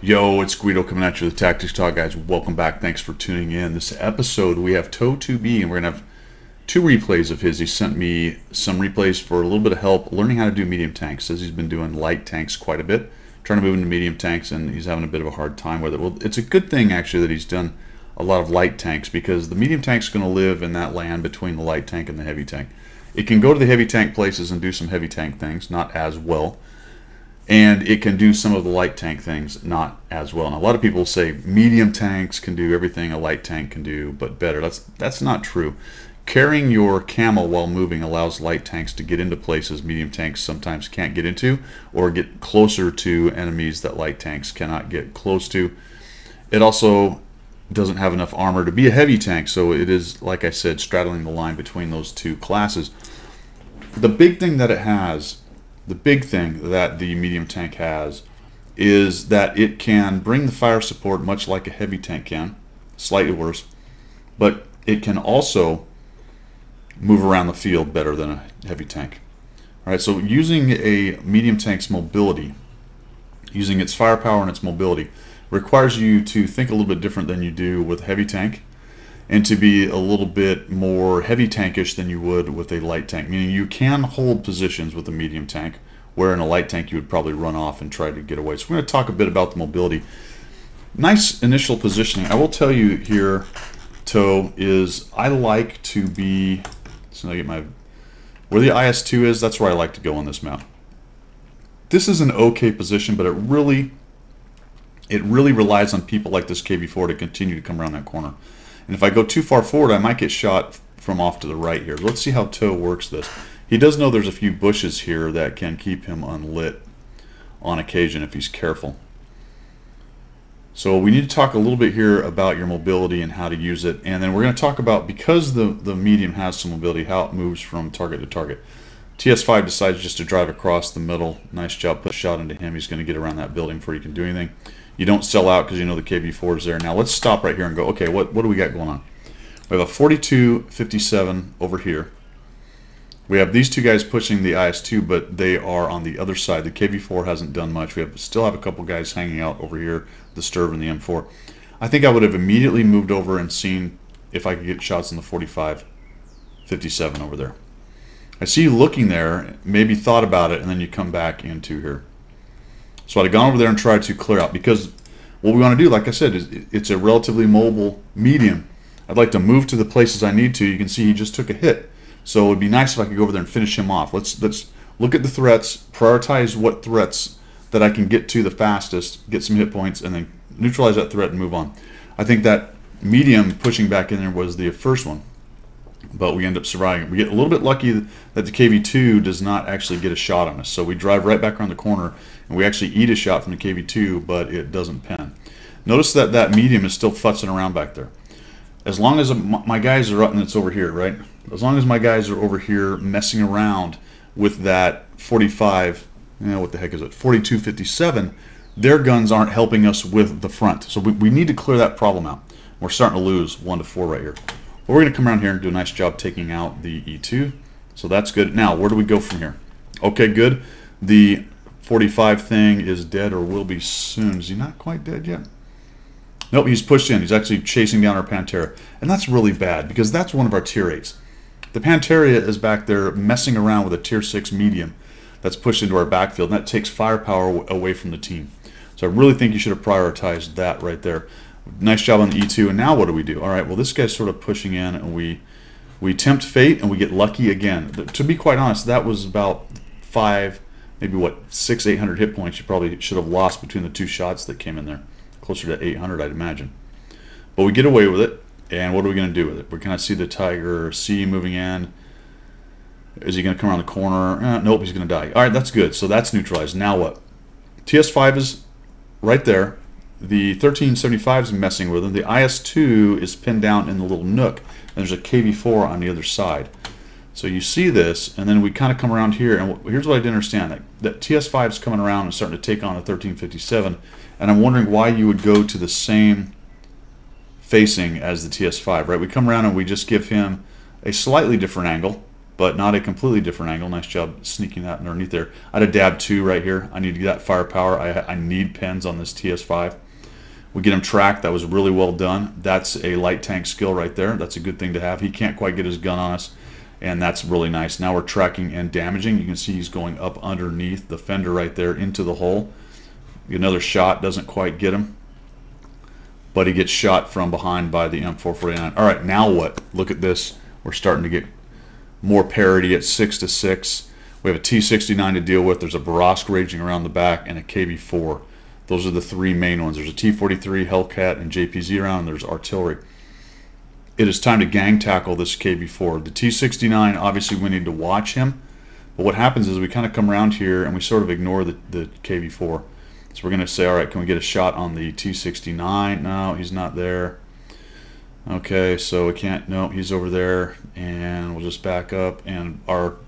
Yo, it's Guido coming at you with the Tactics Talk, guys. Welcome back. Thanks for tuning in. This episode, we have Toe2B, and we're going to have two replays of his. He sent me some replays for a little bit of help learning how to do medium tanks. Says he's been doing light tanks quite a bit, trying to move into medium tanks, and he's having a bit of a hard time with it. Well, it's a good thing, actually, that he's done a lot of light tanks because the medium tank's going to live in that land between the light tank and the heavy tank. It can go to the heavy tank places and do some heavy tank things, not as well and it can do some of the light tank things not as well. And a lot of people say medium tanks can do everything a light tank can do, but better. That's that's not true. Carrying your camo while moving allows light tanks to get into places medium tanks sometimes can't get into, or get closer to enemies that light tanks cannot get close to. It also doesn't have enough armor to be a heavy tank, so it is, like I said, straddling the line between those two classes. The big thing that it has the big thing that the medium tank has is that it can bring the fire support much like a heavy tank can, slightly worse, but it can also move around the field better than a heavy tank. All right, so using a medium tank's mobility, using its firepower and its mobility, requires you to think a little bit different than you do with a heavy tank and to be a little bit more heavy tankish than you would with a light tank. Meaning you can hold positions with a medium tank, where in a light tank you would probably run off and try to get away. So we're going to talk a bit about the mobility. Nice initial positioning. I will tell you here, Toe, is I like to be, so I get my, where the IS-2 is, that's where I like to go on this map. This is an okay position, but it really, it really relies on people like this KV-4 to continue to come around that corner. And if I go too far forward, I might get shot from off to the right here. Let's see how Toe works this. He does know there's a few bushes here that can keep him unlit on occasion if he's careful. So we need to talk a little bit here about your mobility and how to use it. And then we're going to talk about, because the, the medium has some mobility, how it moves from target to target. TS5 decides just to drive across the middle. Nice job, put a shot into him. He's going to get around that building before he can do anything. You don't sell out because you know the KV-4 is there. Now let's stop right here and go, okay, what, what do we got going on? We have a 42-57 over here. We have these two guys pushing the IS-2, but they are on the other side. The KV-4 hasn't done much. We have still have a couple guys hanging out over here, the Sturv and the M4. I think I would have immediately moved over and seen if I could get shots in the 45, 57 over there. I see you looking there, maybe thought about it, and then you come back into here. So I'd have gone over there and tried to clear out because what we want to do, like I said, is it's a relatively mobile medium. I'd like to move to the places I need to. You can see he just took a hit. So it would be nice if I could go over there and finish him off. Let's let's look at the threats, prioritize what threats that I can get to the fastest, get some hit points, and then neutralize that threat and move on. I think that medium pushing back in there was the first one but we end up surviving. We get a little bit lucky that the KV-2 does not actually get a shot on us. So we drive right back around the corner, and we actually eat a shot from the KV-2, but it doesn't pen. Notice that that medium is still futzing around back there. As long as my guys are up, and it's over here, right? As long as my guys are over here messing around with that 45, you know, what the heck is it, 4257, their guns aren't helping us with the front. So we, we need to clear that problem out. We're starting to lose 1 to 4 right here. But we're going to come around here and do a nice job taking out the E2. So that's good. Now, where do we go from here? Okay, good. The 45 thing is dead or will be soon. Is he not quite dead yet? Nope, he's pushed in. He's actually chasing down our Pantera. And that's really bad because that's one of our tier 8s. The Pantera is back there messing around with a tier 6 medium that's pushed into our backfield, and that takes firepower away from the team. So I really think you should have prioritized that right there. Nice job on the E2. And now what do we do? All right, well, this guy's sort of pushing in, and we we tempt fate, and we get lucky again. To be quite honest, that was about five, maybe what, six, eight hundred hit points you probably should have lost between the two shots that came in there. Closer to 800, I'd imagine. But we get away with it, and what are we going to do with it? We're going to see the Tiger C moving in. Is he going to come around the corner? Eh, nope, he's going to die. All right, that's good. So that's neutralized. Now what? TS5 is right there. The 1375 is messing with him. The IS-2 is pinned down in the little nook. And there's a KV-4 on the other side. So you see this, and then we kind of come around here, and here's what I didn't understand. That, that TS5 is coming around and starting to take on a 1357, and I'm wondering why you would go to the same facing as the TS5, right? We come around and we just give him a slightly different angle, but not a completely different angle. Nice job sneaking that underneath there. I had a dab two right here. I need to get that firepower. I, I need pens on this TS5. We get him tracked. That was really well done. That's a light tank skill right there. That's a good thing to have. He can't quite get his gun on us, and that's really nice. Now we're tracking and damaging. You can see he's going up underneath the fender right there into the hole. Another shot doesn't quite get him, but he gets shot from behind by the M449. All right, now what? Look at this. We're starting to get more parity at 6 to 6. We have a T69 to deal with. There's a Borovsk raging around the back and a KV4. Those are the three main ones. There's a T43, Hellcat, and JPZ round. And there's artillery. It is time to gang tackle this KV4. The T69, obviously, we need to watch him. But what happens is we kind of come around here and we sort of ignore the, the KV4. So we're going to say, all right, can we get a shot on the T69? No, he's not there. Okay, so we can't, no, he's over there. And we'll just back up. And our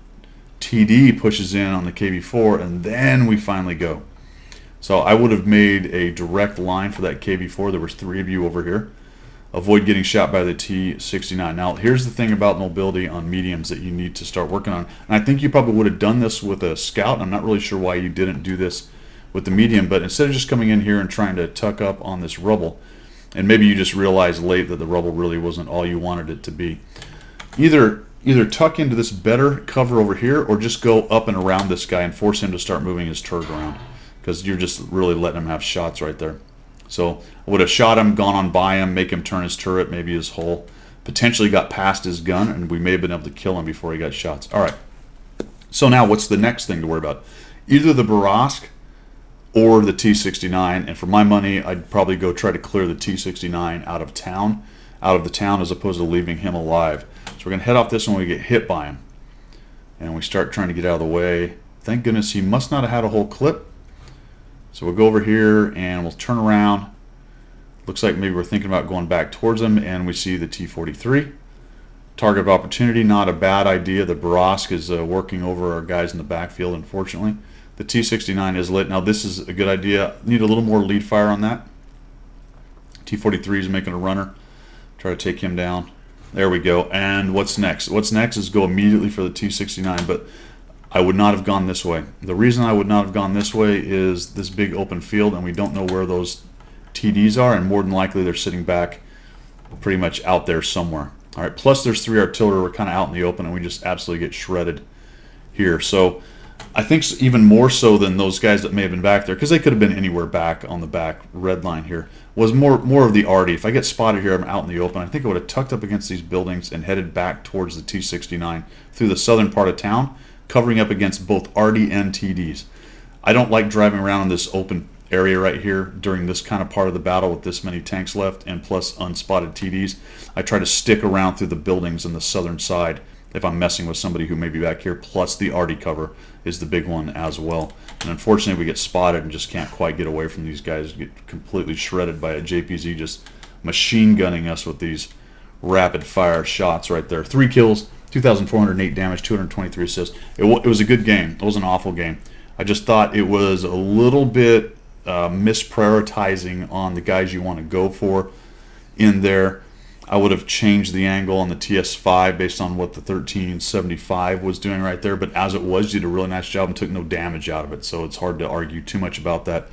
TD pushes in on the KV4, and then we finally go. So I would have made a direct line for that KV4. There was three of you over here. Avoid getting shot by the T69. Now, here's the thing about mobility on mediums that you need to start working on. And I think you probably would have done this with a scout. I'm not really sure why you didn't do this with the medium, but instead of just coming in here and trying to tuck up on this rubble, and maybe you just realized late that the rubble really wasn't all you wanted it to be. Either either tuck into this better cover over here or just go up and around this guy and force him to start moving his turret around because you're just really letting him have shots right there. So I would have shot him, gone on by him, make him turn his turret, maybe his hull, potentially got past his gun, and we may have been able to kill him before he got shots. All right. So now what's the next thing to worry about? Either the Borovsk or the T69, and for my money, I'd probably go try to clear the T69 out of town, out of the town, as opposed to leaving him alive. So we're going to head off this one when we get hit by him. And we start trying to get out of the way. Thank goodness he must not have had a whole clip so we'll go over here and we'll turn around. Looks like maybe we're thinking about going back towards them and we see the T-43. Target of opportunity, not a bad idea. The Borovsk is uh, working over our guys in the backfield, unfortunately. The T-69 is lit. Now this is a good idea. Need a little more lead fire on that. T-43 is making a runner. Try to take him down. There we go. And what's next? What's next is go immediately for the T-69, but I would not have gone this way. The reason I would not have gone this way is this big open field and we don't know where those TDs are and more than likely they're sitting back pretty much out there somewhere. All right, plus there's three artillery. We're kind of out in the open and we just absolutely get shredded here. So I think even more so than those guys that may have been back there, because they could have been anywhere back on the back red line here, was more more of the arty. If I get spotted here, I'm out in the open. I think I would have tucked up against these buildings and headed back towards the T-69 through the southern part of town covering up against both arty and TDs. I don't like driving around in this open area right here during this kind of part of the battle with this many tanks left and plus unspotted TDs. I try to stick around through the buildings on the southern side if I'm messing with somebody who may be back here, plus the arty cover is the big one as well. And unfortunately, we get spotted and just can't quite get away from these guys, get completely shredded by a JPZ just machine gunning us with these rapid fire shots right there. Three kills, 2,408 damage, 223 assists. It, it, was a good game. It was an awful game. I just thought it was a little bit uh, misprioritizing on the guys you want to go for in there. I would have changed the angle on the TS5 based on what the 1375 was doing right there, but as it was, you did a really nice job and took no damage out of it, so it's hard to argue too much about that.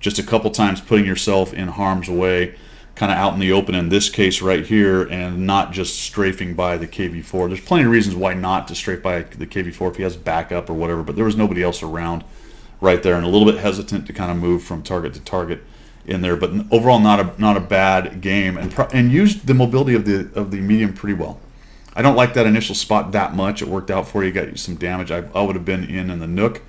Just a couple times putting yourself in harm's way kind of out in the open in this case right here and not just strafing by the KV4. There's plenty of reasons why not to strafe by the KV4 if he has backup or whatever, but there was nobody else around right there and a little bit hesitant to kind of move from target to target in there, but overall not a not a bad game and and used the mobility of the of the medium pretty well. I don't like that initial spot that much. It worked out for you, got you some damage. I, I would have been in in the nook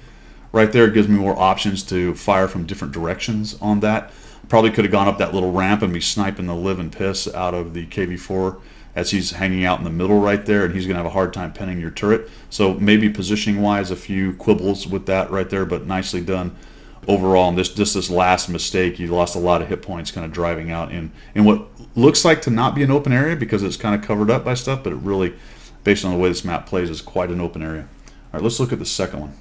right there. It gives me more options to fire from different directions on that. Probably could have gone up that little ramp and be sniping the living piss out of the KV4 as he's hanging out in the middle right there, and he's going to have a hard time pinning your turret. So maybe positioning-wise, a few quibbles with that right there, but nicely done overall. And this just this last mistake, you lost a lot of hit points kind of driving out in, in what looks like to not be an open area because it's kind of covered up by stuff, but it really, based on the way this map plays, is quite an open area. All right, let's look at the second one.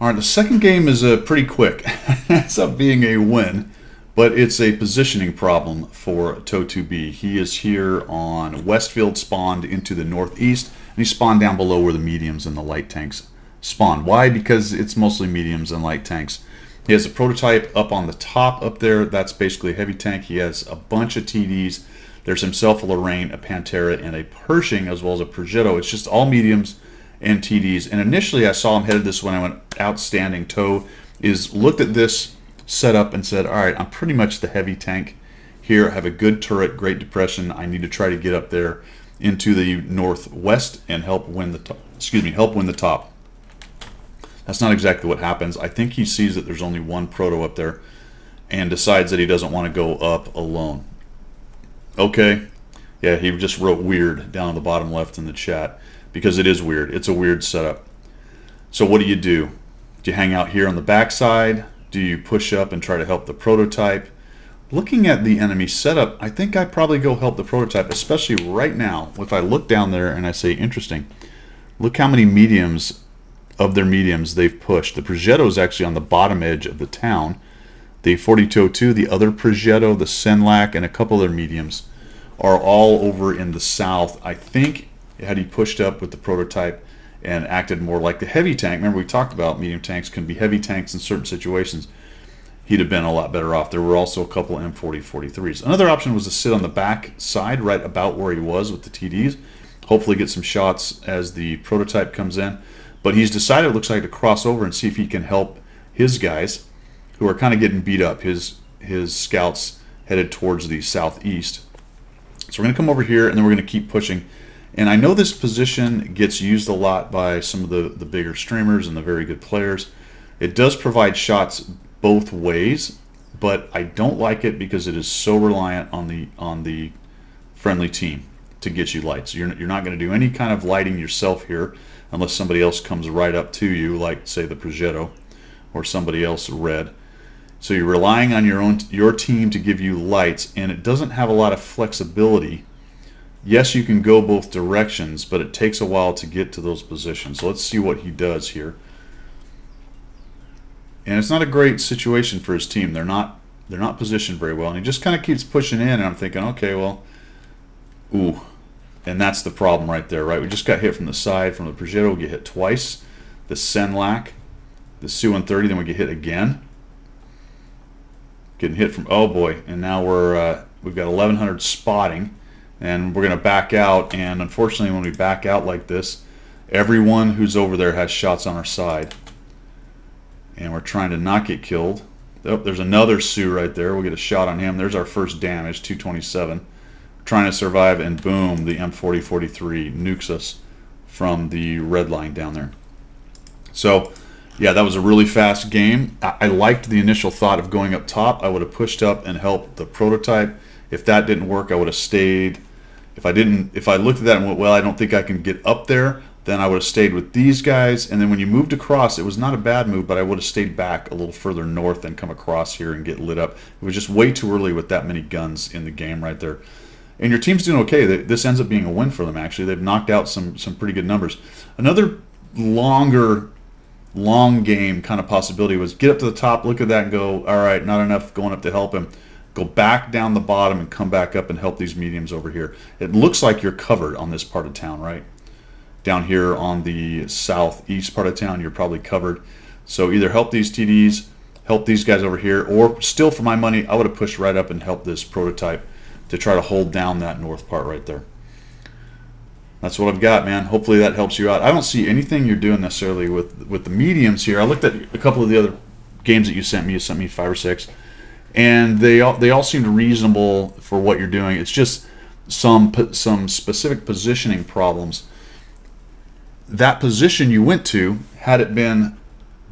All right, the second game is uh, pretty quick. it's up being a win, but it's a positioning problem for Toe2B. He is here on Westfield, spawned into the northeast, and he spawned down below where the mediums and the light tanks spawn. Why? Because it's mostly mediums and light tanks. He has a prototype up on the top up there. That's basically a heavy tank. He has a bunch of TDs. There's himself a Lorraine, a Pantera, and a Pershing, as well as a Progetto. It's just all mediums and TDs. And initially I saw him headed this when I went outstanding toe is looked at this setup and said, all right, I'm pretty much the heavy tank here. I have a good turret, great depression. I need to try to get up there into the northwest and help win the top. Excuse me, help win the top. That's not exactly what happens. I think he sees that there's only one proto up there and decides that he doesn't want to go up alone. Okay. Yeah, he just wrote weird down on the bottom left in the chat because it is weird. It's a weird setup. So what do you do? Do you hang out here on the backside? Do you push up and try to help the prototype? Looking at the enemy setup, I think I probably go help the prototype, especially right now. If I look down there and I say, interesting, look how many mediums of their mediums they've pushed. The Progetto is actually on the bottom edge of the town. The 4202, the other Progetto, the Senlac, and a couple other mediums are all over in the south. I think had he pushed up with the prototype and acted more like the heavy tank, remember we talked about medium tanks can be heavy tanks in certain situations, he'd have been a lot better off. There were also a couple M40 43s. Another option was to sit on the back side right about where he was with the TDs, hopefully get some shots as the prototype comes in. But he's decided, it looks like, to cross over and see if he can help his guys who are kind of getting beat up. His his scouts headed towards the southeast. So we're going to come over here and then we're going to keep pushing. And I know this position gets used a lot by some of the, the bigger streamers and the very good players. It does provide shots both ways, but I don't like it because it is so reliant on the on the friendly team to get you lights. You're, you're not going to do any kind of lighting yourself here unless somebody else comes right up to you, like say the Progetto or somebody else red. So you're relying on your own your team to give you lights, and it doesn't have a lot of flexibility. Yes, you can go both directions, but it takes a while to get to those positions. So let's see what he does here. And it's not a great situation for his team. They're not they're not positioned very well, and he just kind of keeps pushing in. And I'm thinking, okay, well, ooh, and that's the problem right there, right? We just got hit from the side from the Progetto. We get hit twice. The Senlac, the Su-130, then we get hit again. Getting hit from, oh boy, and now we're, uh, we've got 1100 spotting and we're going to back out. And unfortunately, when we back out like this, everyone who's over there has shots on our side. And we're trying to not get killed. Oh, there's another Sioux right there. We'll get a shot on him. There's our first damage, 227 trying to survive, and boom, the M4043 nukes us from the red line down there. So, yeah, that was a really fast game. I, I liked the initial thought of going up top. I would have pushed up and helped the prototype. If that didn't work, I would have stayed. If I didn't, if I looked at that and went, well, I don't think I can get up there, then I would have stayed with these guys. And then when you moved across, it was not a bad move, but I would have stayed back a little further north and come across here and get lit up. It was just way too early with that many guns in the game right there and your team's doing okay. This ends up being a win for them. Actually, they've knocked out some some pretty good numbers. Another longer, long game kind of possibility was get up to the top, look at that, and go, all right, not enough going up to help him. Go back down the bottom and come back up and help these mediums over here. It looks like you're covered on this part of town, right? Down here on the southeast part of town, you're probably covered. So either help these TDs, help these guys over here, or still for my money, I would have pushed right up and helped this prototype to try to hold down that north part right there. That's what I've got, man. Hopefully that helps you out. I don't see anything you're doing necessarily with with the mediums here. I looked at a couple of the other games that you sent me. You sent me five or six, and they all they all seemed reasonable for what you're doing. It's just some some specific positioning problems. That position you went to, had it been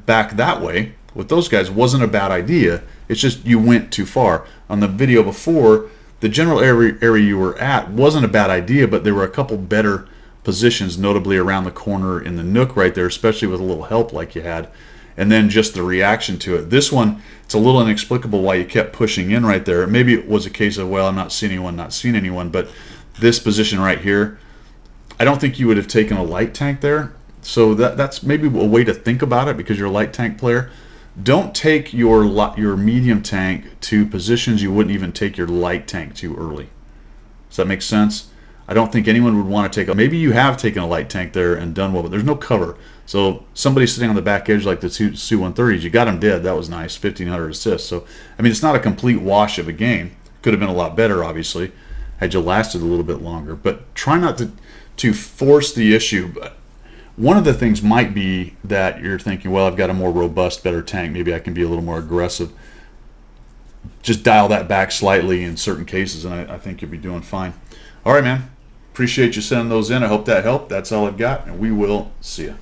back that way with those guys, wasn't a bad idea. It's just you went too far. On the video before, the general area, area you were at wasn't a bad idea, but there were a couple better positions, notably around the corner in the nook right there, especially with a little help like you had. And then just the reaction to it. This one, it's a little inexplicable why you kept pushing in right there. Maybe it was a case of, well, I'm not seeing anyone, not seeing anyone. But this position right here, I don't think you would have taken a light tank there. so that that's maybe a way to think about it because you're a light tank player. Don't take your your medium tank to positions you wouldn't even take your light tank to early. Does that make sense? I don't think anyone would want to take a. Maybe you have taken a light tank there and done well, but there's no cover. So somebody sitting on the back edge like the Su 130s, you got him dead. That was nice, 1500 assists. So I mean, it's not a complete wash of a game. Could have been a lot better, obviously, had you lasted a little bit longer. But try not to to force the issue. One of the things might be that you're thinking, well, I've got a more robust, better tank. Maybe I can be a little more aggressive. Just dial that back slightly in certain cases, and I, I think you'll be doing fine. All right, man. Appreciate you sending those in. I hope that helped. That's all I've got, and we will see you.